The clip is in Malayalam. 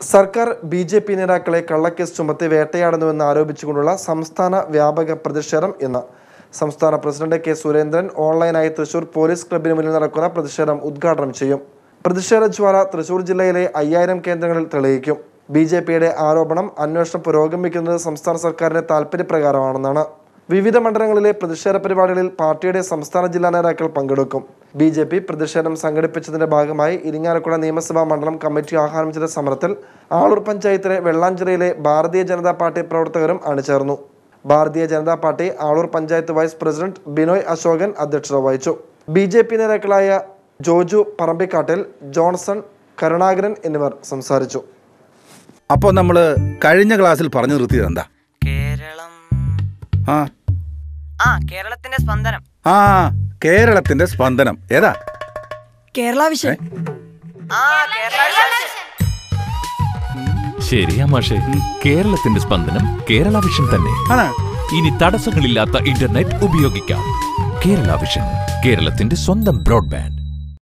സർക്കാർ ബി ജെ പി നേതാക്കളെ കള്ളക്കേസ് ചുമത്തി വേട്ടയാടുന്നുവെന്ന് ആരോപിച്ചുകൊണ്ടുള്ള സംസ്ഥാന വ്യാപക പ്രതിഷേധം ഇന്ന്. സംസ്ഥാന പ്രസിഡന്റ് കെ സുരേന്ദ്രൻ ഓൺലൈനായി തൃശൂർ പോലീസ് ക്ലബിന് മുന്നിൽ നടക്കുന്ന പ്രതിഷേധം ഉദ്ഘാടനം ചെയ്യും. പ്രതിഷേധ ജ്വാല തൃശൂർ ജില്ലയിലെ അയ്യായിരം കേന്ദ്രങ്ങളിൽ തെളിയിക്കും. ബി ജെ പിയുടെ ആരോപണം അന്വേഷണം പുരോഗമിക്കുന്നത് സംസ്ഥാന സർക്കാരിന്റെ താൽപര്യപ്രകാരമാണെന്നാണ് വിവിധ മണ്ഡലങ്ങളിലെ പ്രതിഷേധ പരിപാടികളിൽ പാർട്ടിയുടെ സംസ്ഥാന ജില്ലാ നേതാക്കൾ പങ്കെടുക്കും. ബി ജെ പി പ്രതിഷേധം സംഘടിപ്പിച്ചതിന്റെ ഭാഗമായി ഇരിങ്ങാലക്കുട നിയമസഭാ മണ്ഡലം കമ്മിറ്റി ആഹ്വാനം ചെയ്ത സമരത്തിൽ ആളൂർ പഞ്ചായത്തിലെ വെള്ളാഞ്ചിറയിലെ ഭാരതീയ ജനതാ പാർട്ടി പ്രവർത്തകരും അണിചേർന്നു. Bharatiya Janata party Aloor panchayat vice president Binoy Ashokan അധ്യക്ഷത വഹിച്ചു. ബി ജെ പി നേതാക്കളായ ജോജു പറമ്പിക്കാട്ടിൽ ജോൺസൺ കരുണാകരൻ എന്നിവർ സംസാരിച്ചു. അപ്പോൾ നമ്മൾ കഴിഞ്ഞ ക്ലാസ്സിൽ പറഞ്ഞു നിർത്തിയത് എന്താ കേരളം ആ ആ കേരളത്തിന്റെ സ്പന്ദനം. ആ കേരളത്തിന്റെ സ്പന്ദനം. ഏതാ? കേരള വിഷൻ. ആ കേരള ശരിയാ മാഷെ. കേരളത്തിന്റെ സ്പന്ദനം കേരള വിഷൻ തന്നെ. ആണോ ഇനി തടസ്സങ്ങളില്ലാത്ത ഇന്റർനെറ്റ് ഉപയോഗിക്കാം. കേരള വിഷൻ. കേരളത്തിന്റെ സ്വന്തം ബ്രോഡ്ബാൻഡ്.